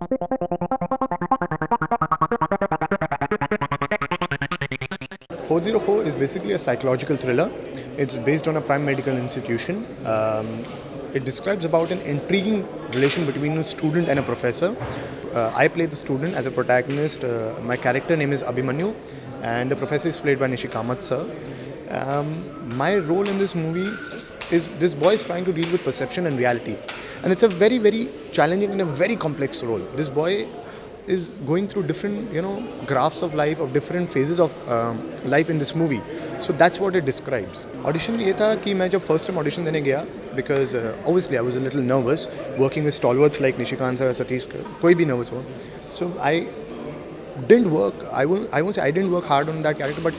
Four Zero Four is basically a psychological thriller. It's based on a prime medical institution. Um, it describes about an intriguing relation between a student and a professor. Uh, I play the student as a protagonist. Uh, my character name is Abhimanyu, and the professor is played by Nishi Kamath sir. Um, my role in this movie is this boy is trying to deal with perception and reality, and it's a very very challenging and a very complex role. This boy is going through different you know graphs of life of different phases of um, life in this movie so that's what it describes audition ये था कि मैं जब first time audition देने गया because uh, obviously I was a little nervous working with stalwarts like Nishikant sir Satish कोई भी nervous हो so I didn't work I won't I won't say I didn't work hard on that character but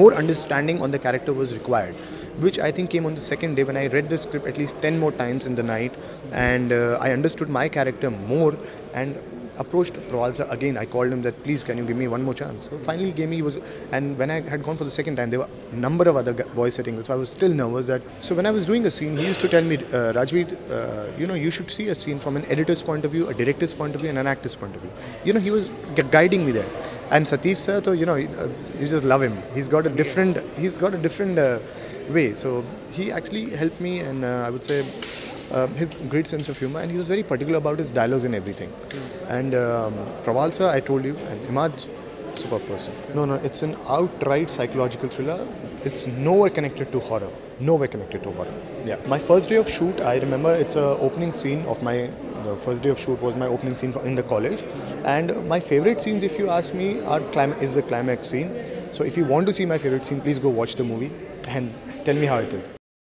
more understanding on the character was required which I think came on the second day when I read the script at least 10 more times in the night. And uh, I understood my character more. And approached Prawal again. I called him that please can you give me one more chance. So finally he gave me was and when I had gone for the second time there were a number of other boys sitting so I was still nervous that so when I was doing a scene he used to tell me uh, uh, you know you should see a scene from an editor's point of view, a director's point of view and an actor's point of view. You know he was guiding me there. And Satish sir, so you know, uh, you just love him. He's got a different, he's got a different uh, way. So he actually helped me, and uh, I would say uh, his great sense of humor, and he was very particular about his dialogues and everything. Mm. And um, Prawal sir, I told you, and Imad, super person. No, no, it's an outright psychological thriller. It's nowhere connected to horror. Nowhere connected to horror. Yeah. My first day of shoot, I remember it's a opening scene of my the first day of shoot was my opening scene in the college, and my favorite scenes, if you ask me, are is the climax scene. So if you want to see my favorite scene, please go watch the movie and tell me how it is.